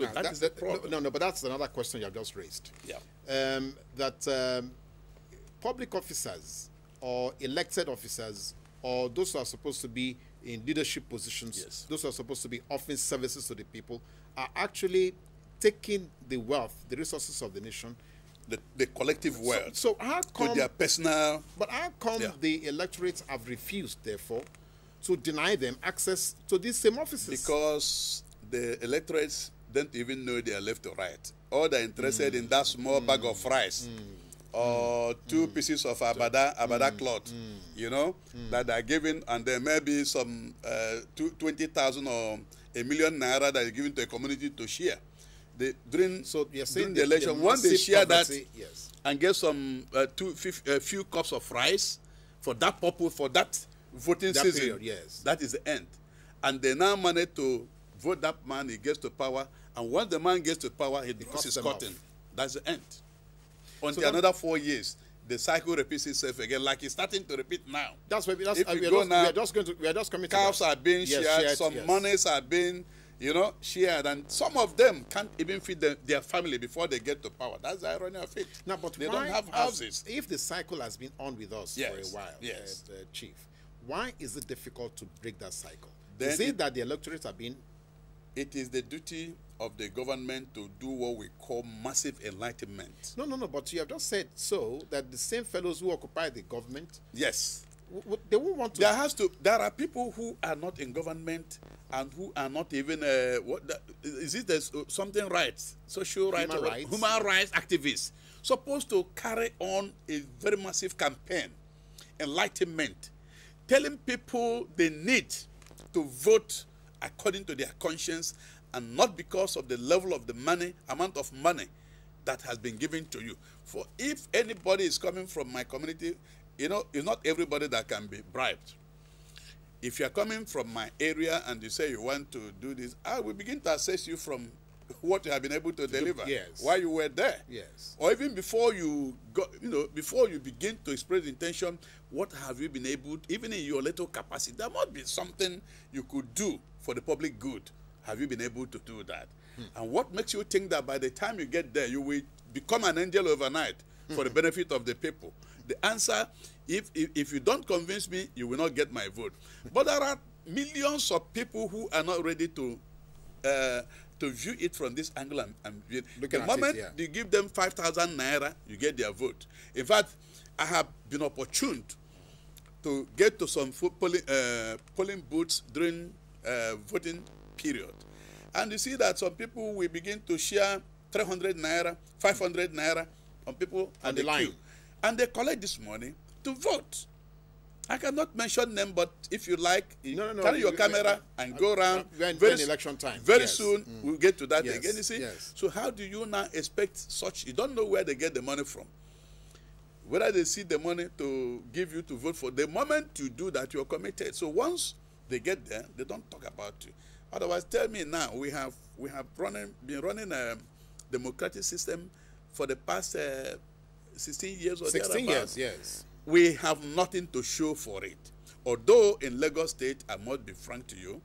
So Now, that that- is the problem. No, no, but that's another question you have just raised. Yeah. Um, that um, public officers or elected officers or those who are supposed to be in leadership positions, Yes. those who are supposed to be offering services to the people, are actually taking the wealth, the resources of the nation. The, the collective wealth so how to come? their personal. But how come Yeah. the electorates have refused, therefore, to deny them access to these same offices? Because the electorates don't even know they are left or right. All they're interested in mm. that small mm. bag of rice mm. or two pieces of abada, abada cloth, you know, that are given, and there may be some uh, two- 20,000 or a million naira that is given to a community to share. They, during so you're saying during the that election, once they share that yes. and get some uh, two, a uh, few cups of rice for that purpose, for that voting That season. period, yes. That is the end. And they now manage to vote that man, he gets to power. And once the man gets to power, he cuts his curtain. off. That's the end. Until that- another four years, the cycle repeats itself again, like it's starting to repeat now. That's why we, that's, uh, we, are just, now, we are just going to we are just coming to Cows are being Yes, shared, some yes. monies are being, you know, shared, and some of them can't even feed the, their family before they get to power. That's the irony of it. Now, but they don't have houses. if the cycle has been on with us for a while, yes. uh, uh, Chief, why is it difficult to break that cycle? Then is it, it- that the electorates have been It is the duty of the government to do what we call massive enlightenment. no, no, no? But you have just said so that the same fellows who occupy the government, Yes. they won't want to. There has to. There are people who are not in government and who are not even. Uh, what the, is it there's something rights, social rights, Human rights. human rights activists supposed to carry on a very massive campaign, enlightenment, telling people they need to vote according to their conscience and not because of the level of the money, amount of money that has been given to you. For if anybody is coming from my community, you know, it's not everybody that can be bribed. If you're coming from my area and you say you want to do this, I will begin to assess you from what you have been able to deliver yes. while you were there. Yes. Or even before you go, you know, before you begin to express intention, what have you been able, to, even in your little capacity, there must be something you could do for the public good. Have you been able to do that? And what makes you think that by the time you get there, you will become an angel overnight for the benefit of the people? The answer, if, if if you don't convince me, you will not get my vote. But there are millions of people who are not ready to uh, to view it from this angle and, and view it. The at it, moment yeah. you give them 5,000 naira, you get their vote. In fact, I have been opportuned to get to some polling, uh, polling booths during uh, voting period. And you see that some people will begin to share 300 naira, 500 naira on people on the the line. queue. And they collect this money to vote. I cannot mention them, but if you like, No, no, no, carry your camera and go around. are very s- election time. Very Yes. soon, we'll get to that Yes, again. You see? yes. So how do you now expect such? You don't know where they get the money from. Whether they see the money to give you to vote for. The moment you do that, you're committed. So once they get there, they don't talk about you. Otherwise, tell me now. We have we have running been running a democratic system for the past uh, 16 years or 16 years, yes. We have nothing to show for it. Although in Lagos State, I must be frank to you,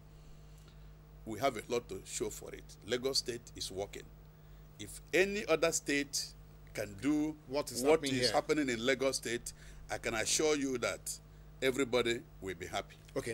we have a lot to show for it. Lagos State is working. If any other state can do What is what happening is happening in Lagos State, I can assure you that everybody will be happy. Okay.